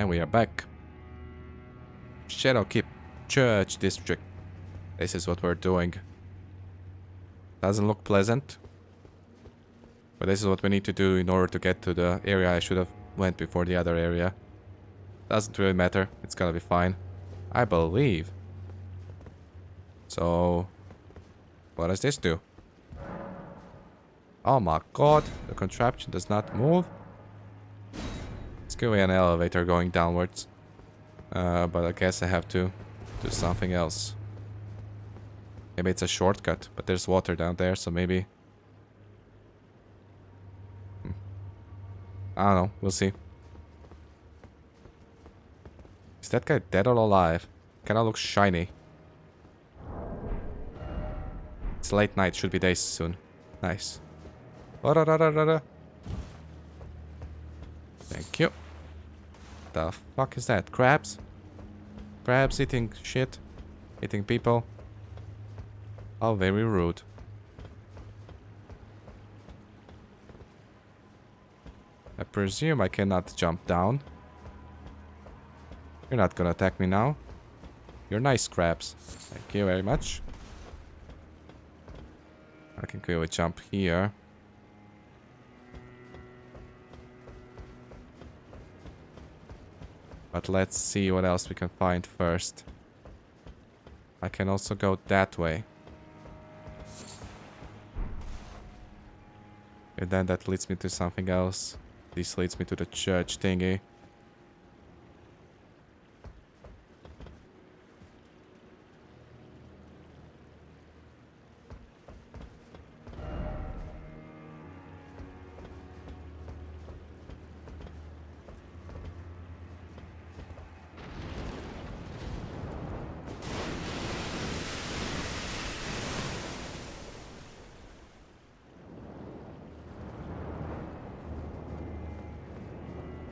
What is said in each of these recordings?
And we are back. Shadow Keep Church District. This is what we're doing. Doesn't look pleasant. But this is what we need to do in order to get to the area I should have went before the other area. Doesn't really matter. It's gonna be fine. I believe. So... What does this do? Oh my god, the contraption does not move. It's gonna an elevator going downwards. Uh, but I guess I have to do something else. Maybe it's a shortcut, but there's water down there, so maybe... Hmm. I don't know, we'll see. Is that guy dead or alive? Kinda looks shiny. It's late night, should be day soon. Nice. Thank you. The fuck is that? Crabs? Crabs eating shit? Eating people? How very rude. I presume I cannot jump down. You're not gonna attack me now. You're nice crabs. Thank you very much. I can clearly jump here. But let's see what else we can find first. I can also go that way. And then that leads me to something else. This leads me to the church thingy.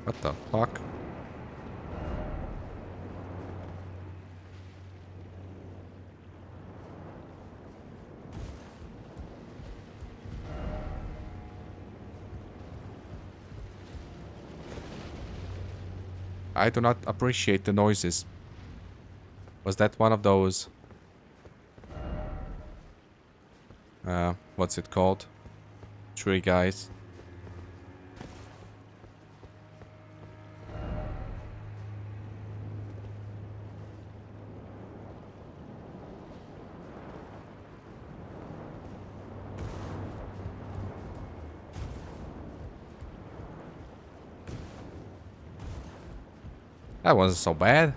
What the fuck? I do not appreciate the noises. Was that one of those... Uh, what's it called? Tree guys. That wasn't so bad.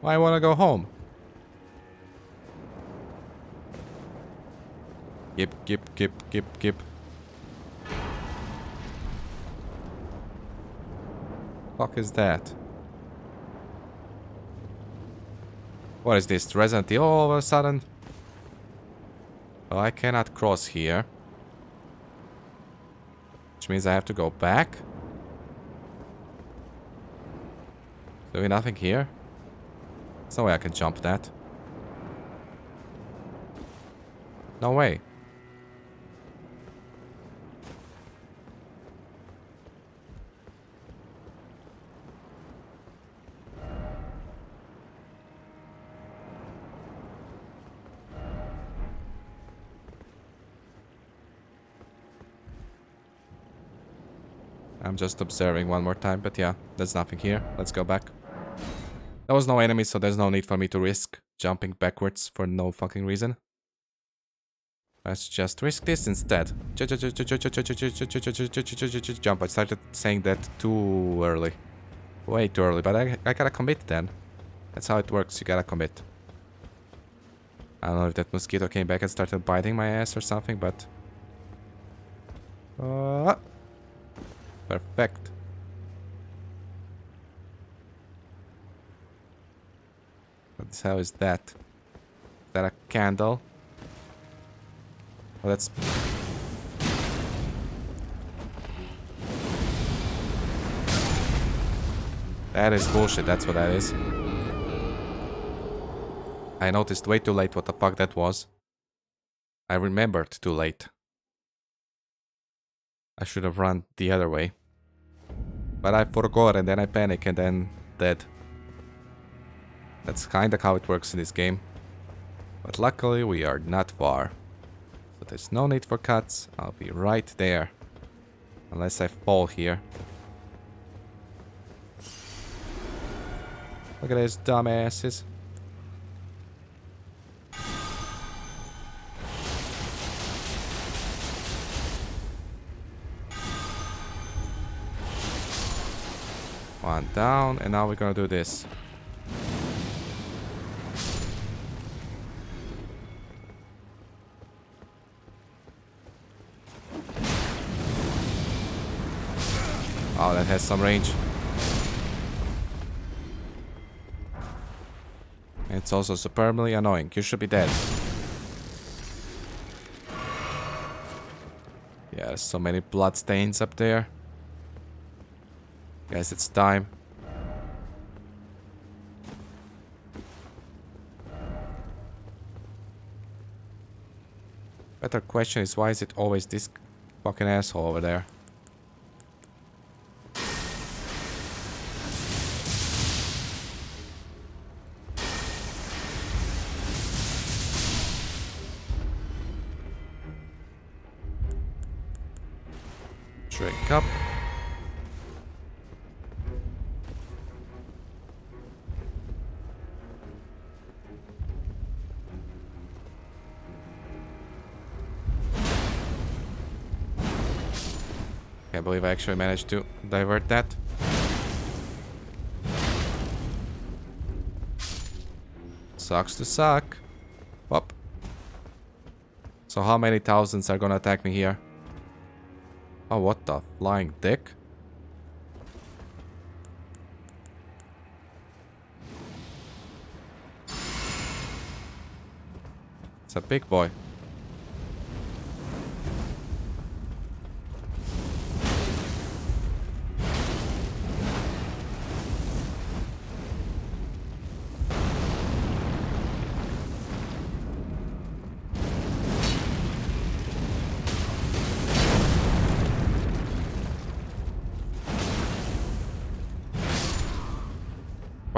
Why I want to go home? Gip, gip, gip, gip, gip. Fuck is that? What is this? Resident Evil all of a sudden? Oh, I cannot cross here. Which means I have to go back? There's nothing here? There's no way I can jump that. No way. I'm just observing one more time, but yeah, there's nothing here. Let's go back. There was no enemy, so there's no need for me to risk jumping backwards for no fucking reason. Let's just risk this instead. Jump. I started saying that too early. Way too early, but I, I gotta commit then. That's how it works, you gotta commit. I don't know if that mosquito came back and started biting my ass or something, but... Uh, perfect. What the hell is that? Is that a candle? Oh, that's... That is bullshit, that's what that is. I noticed way too late what the fuck that was. I remembered too late. I should have run the other way. But I forgot and then I panic and then dead. That's kinda how it works in this game. But luckily we are not far. So there's no need for cuts. I'll be right there. Unless I fall here. Look at those dumbasses. One down, and now we're gonna do this. Oh, that has some range. It's also superbly annoying. You should be dead. Yeah, there's so many blood stains up there. Guys, it's time. Better question is why is it always this fucking asshole over there? Can't believe I actually managed to divert that. Sucks to suck. Whoop. So how many thousands are gonna attack me here? Oh, what the flying dick? It's a big boy.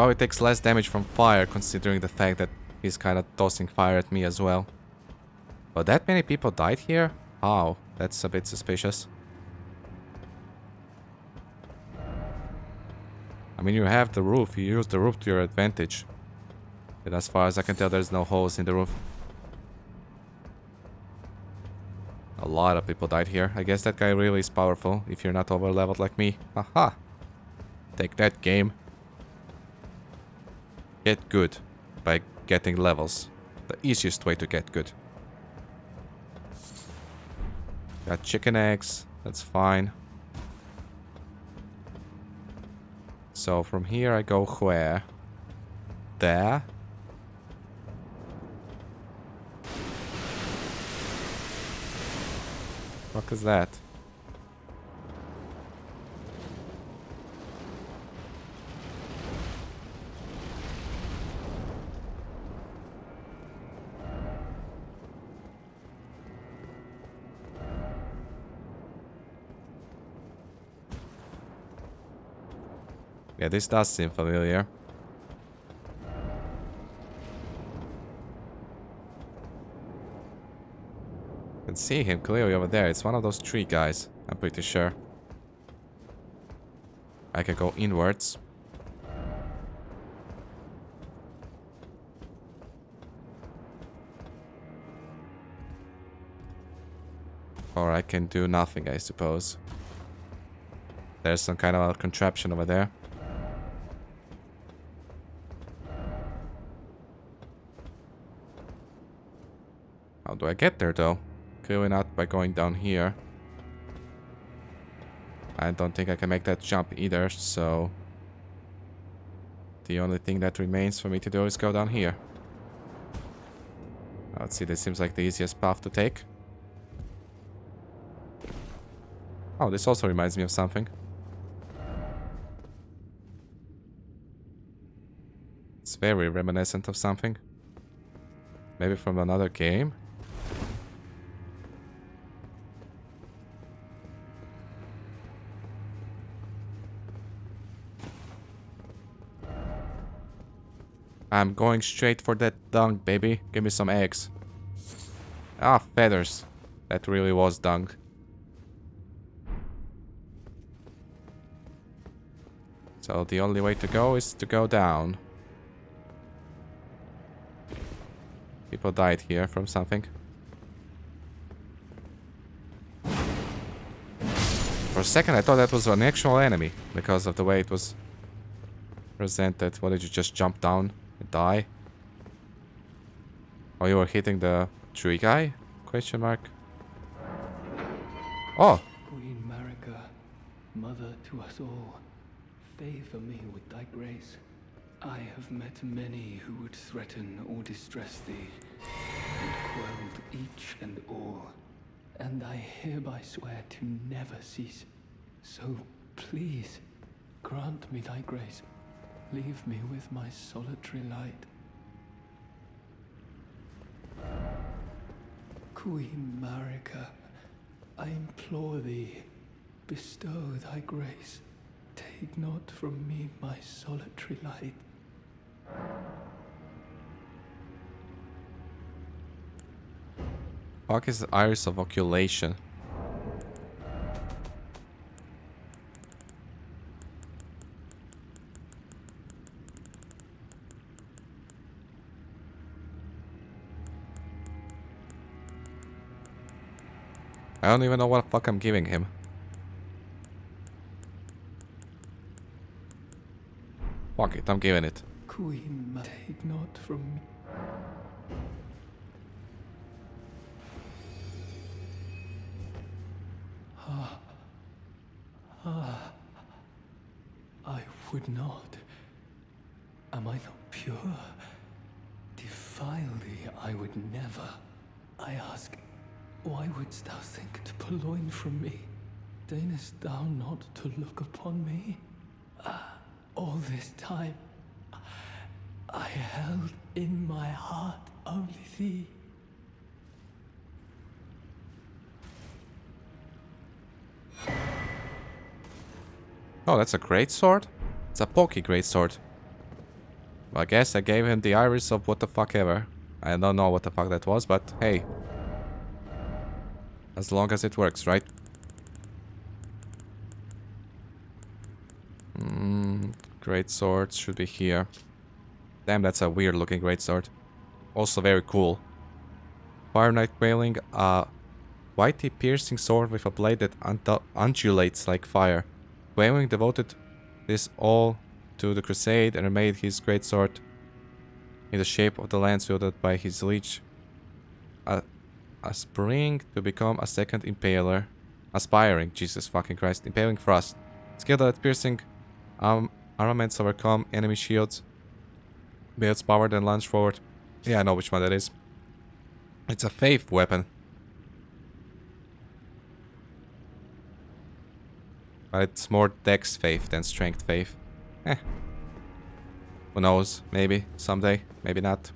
Well, it takes less damage from fire, considering the fact that he's kind of tossing fire at me as well. But that many people died here? How? That's a bit suspicious. I mean, you have the roof. You use the roof to your advantage. And as far as I can tell, there's no holes in the roof. A lot of people died here. I guess that guy really is powerful if you're not over leveled like me. Haha. Take that game. Get good by getting levels. The easiest way to get good. Got chicken eggs. That's fine. So from here I go where? There. What is that? Yeah, this does seem familiar. I can see him clearly over there. It's one of those tree guys, I'm pretty sure. I can go inwards. Or I can do nothing, I suppose. There's some kind of a contraption over there. Do I get there though? Clearly not by going down here. I don't think I can make that jump either, so... The only thing that remains for me to do is go down here. Let's see, this seems like the easiest path to take. Oh, this also reminds me of something. It's very reminiscent of something. Maybe from another game? I'm going straight for that dung, baby. Give me some eggs. Ah, feathers. That really was dung. So the only way to go is to go down. People died here from something. For a second I thought that was an actual enemy because of the way it was presented. What did you just jump down die? Oh, you were hitting the tree guy? Question mark. Oh! Queen Marika, mother to us all, favor me with thy grace. I have met many who would threaten or distress thee, and quelled each and all. And I hereby swear to never cease. So please, grant me thy grace. Leave me with my solitary light. Queen Marika, I implore thee, bestow thy grace. Take not from me my solitary light. Fuck is the iris of occultation? I don't even know what fuck I'm giving him. Fuck it, I'm giving it. Queen, take not from me. Ah, ah, I would not. Am I not pure? Defile thee, I would never. I ask, why wouldst thou think to purloin from me? Deignest thou not to look upon me? Ah, all this time, I held in my heart only thee. Oh, that's a great sword? It's a pokey great sword. Well, I guess I gave him the iris of what the fuck ever. I don't know what the fuck that was, but hey. As long as it works, right? Mm, great sword should be here. Damn, that's a weird looking great sword. Also very cool. Fire Knight Queelign, a whitey piercing sword with a blade that undulates like fire. Queelign devoted this all to the crusade and made his great sword in the shape of the lance wielded by his leech. A, a spring to become a second impaler. Aspiring, Jesus fucking Christ. Impaling thrust. Skill that piercing um, armaments overcome enemy shields. Builds power then launch forward. Yeah, I know which one that is. It's a faith weapon. But it's more dex faith than strength faith. Eh. Who knows? Maybe. Someday. Maybe not.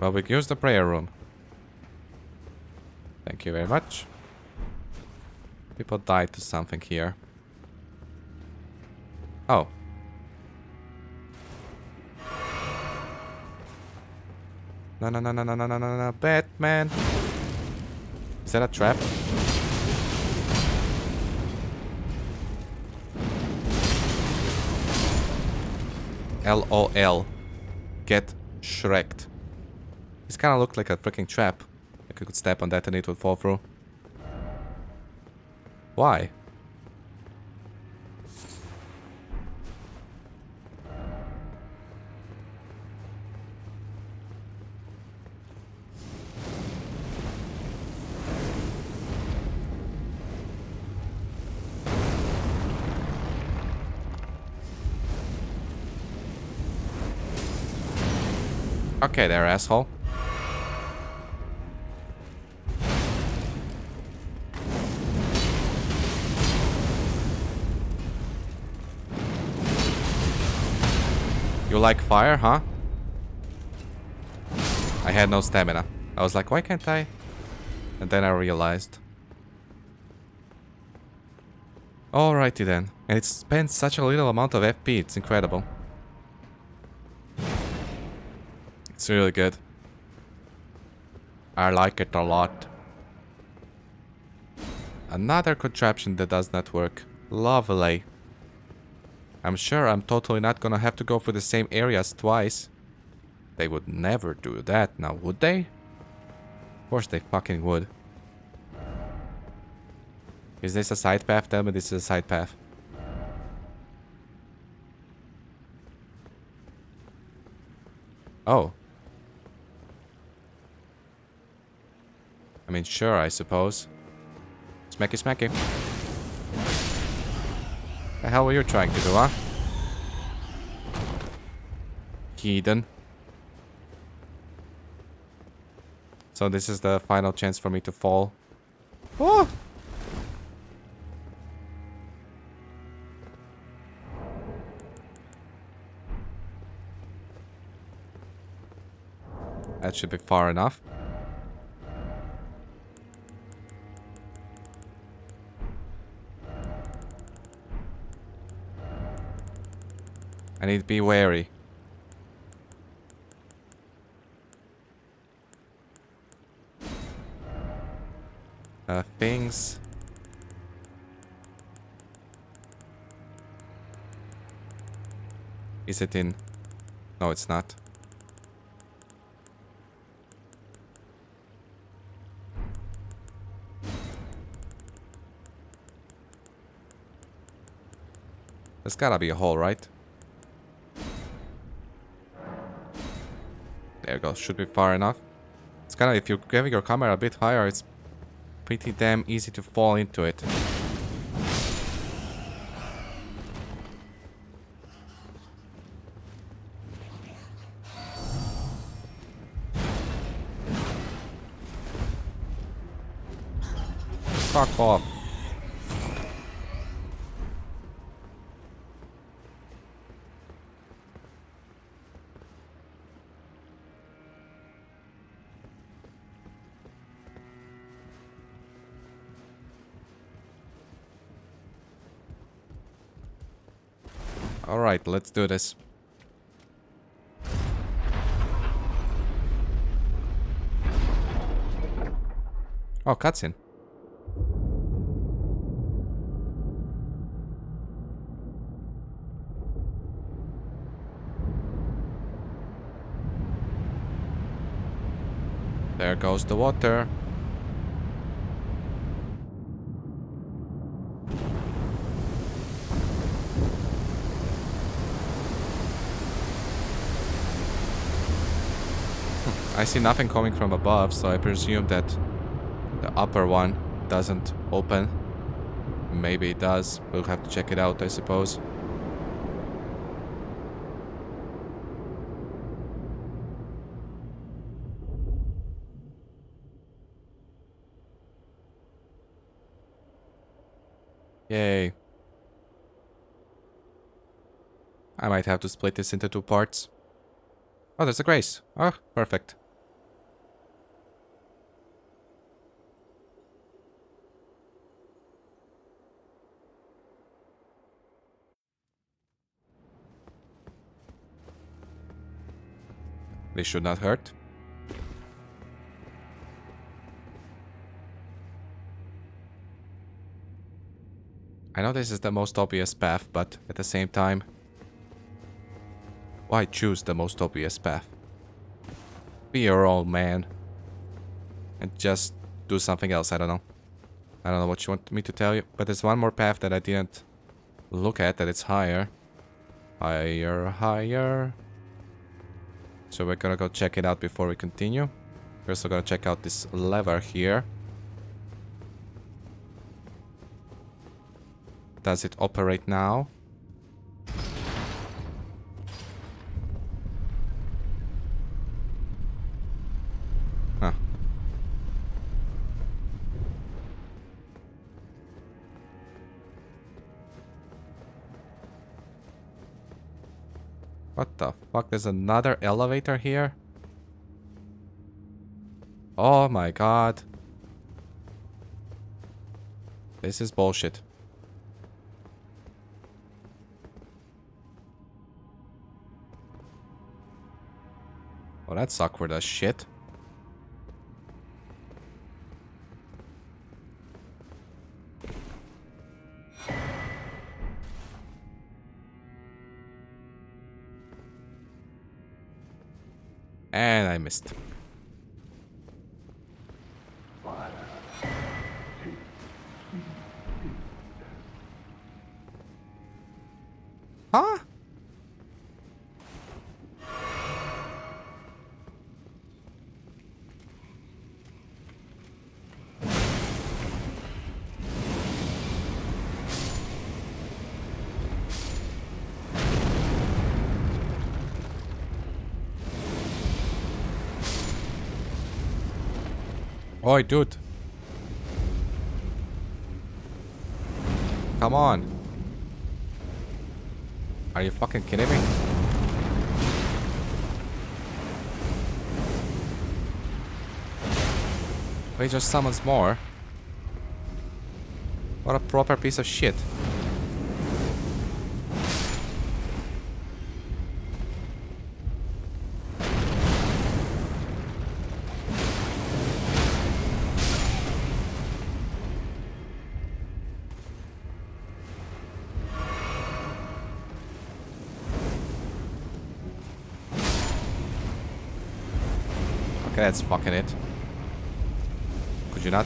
Well, we use the prayer room. Thank you very much. People died to something here. Oh. No, no, no, no, no, no, no, no, no, Batman! Is that a trap? LOL. Get Shreked. This kind of looked like a freaking trap. Like I could step on that and it would fall through. Why? Okay there, asshole. Like fire, huh? I had no stamina. I was like, why can't I? And then I realized. Alrighty then. And it spends such a little amount of FP, it's incredible. It's really good. I like it a lot. Another contraption that does not work. Lovely. I'm sure I'm totally not gonna have to go for the same areas twice. They would never do that now, would they? Of course they fucking would. Is this a side path? Tell me this is a side path. Oh. I mean, sure, I suppose. Smacky smacky. The hell were you trying to do, huh? Heathen. So this is the final chance for me to fall. Oh! That should be far enough. I need to be wary. Uh, things. Is it in? No, it's not. There's gotta be a hole, right? There you go, should be far enough. It's kinda, if you're having your camera a bit higher, it's pretty damn easy to fall into it. Fuck off. Alright, let's do this. Oh, cutscene. There goes the water. I see nothing coming from above, so I presume that the upper one doesn't open. Maybe it does. We'll have to check it out, I suppose. Yay. I might have to split this into two parts. Oh, there's a grace. Oh, perfect. They should not hurt. I know this is the most obvious path, but at the same time... Why choose the most obvious path? Be your own man. And just do something else, I don't know. I don't know what you want me to tell you, but there's one more path that I didn't look at that it's higher. Higher, higher. So we're gonna go check it out before we continue. We're also gonna check out this lever here. Does it operate now? Fuck, there's another elevator here? Oh my god. This is bullshit. Oh, that's awkward as shit. And I missed. Oi, dude. Come on. Are you fucking kidding me? He just summons more. What a proper piece of shit. That's fucking it. Could you not?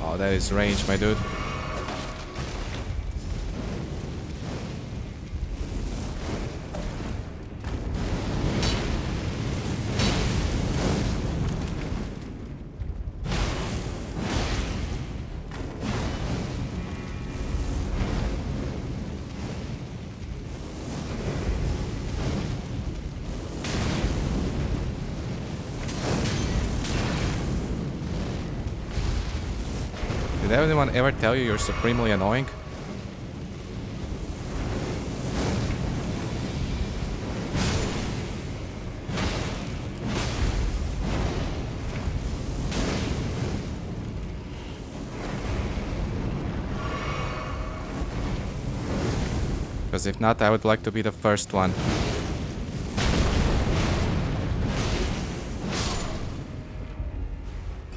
Oh, that is range, my dude. Anyone ever tell you you're supremely annoying? Because if not, I would like to be the first one.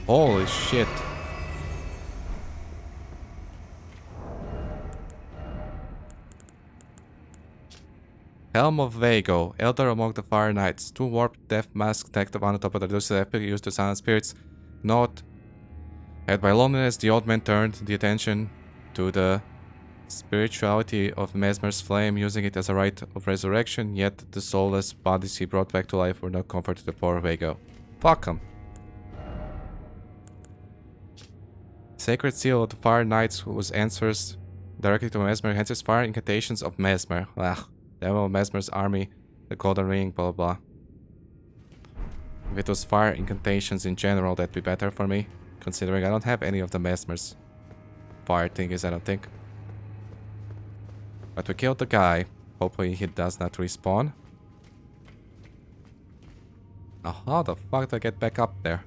Holy shit. Helm of Vago, Elder among the Fire Knights. Two warped death masks tacked on top of the reduced epic used to silence spirits. Note. Head by loneliness, the old man turned the attention to the spirituality of Messmer's flame, using it as a rite of resurrection, yet the soulless bodies he brought back to life were no comfort to the poor Vago. Fuck him. Sacred Seal of the Fire Knights, whose answers directly to Messmer, hence his fire incantations of Messmer. Ugh. Devil Messmer's army, the Golden Ring, blah blah blah. If it was fire incantations in general, that'd be better for me. Considering I don't have any of the Messmer's fire thingies, I don't think. But we killed the guy. Hopefully he does not respawn. Oh, how the fuck do I get back up there?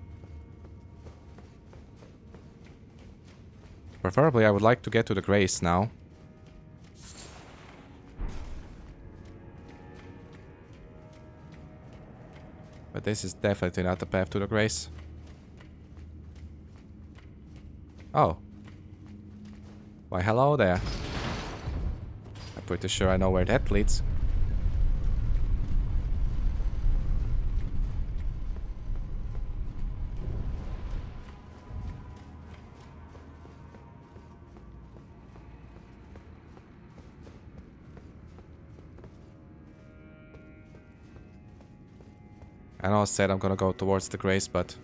Preferably I would like to get to the Grace now. But this is definitely not the path to the grace. Oh. Why, hello there. I'm pretty sure I know where that leads. I know I said I'm gonna go towards the grace, but...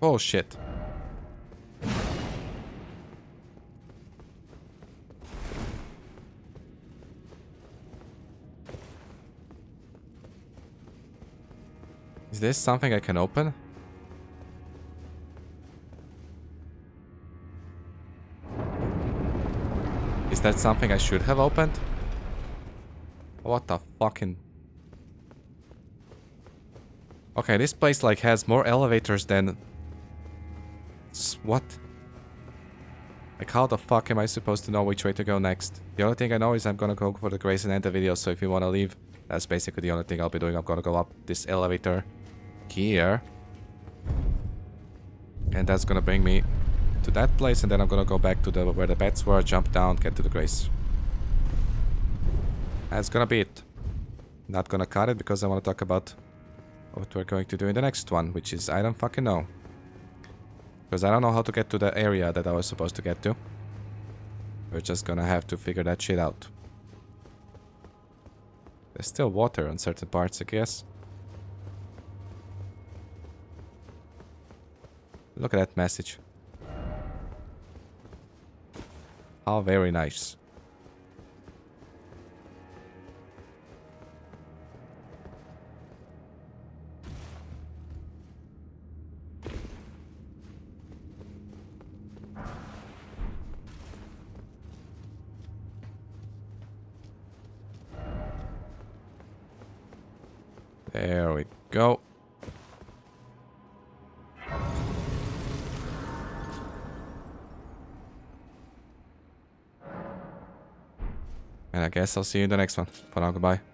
Oh shit. Is this something I can open? That something I should have opened? What the fucking... Okay, this place like has more elevators than... What? Like how the fuck am I supposed to know which way to go next? The only thing I know is I'm gonna go for the Grace and end the video, so if you wanna leave, that's basically the only thing I'll be doing. I'm gonna go up this elevator here. And that's gonna bring me to that place, and then I'm gonna go back to the where the beds were, jump down, get to the Grace. That's gonna be it. Not gonna cut it because I wanna talk about what we're going to do in the next one, which is I don't fucking know. Because I don't know how to get to the area that I was supposed to get to. We're just gonna have to figure that shit out. There's still water on certain parts, I guess. Look at that message. How very nice. Guess I'll see you in the next one. For now, goodbye.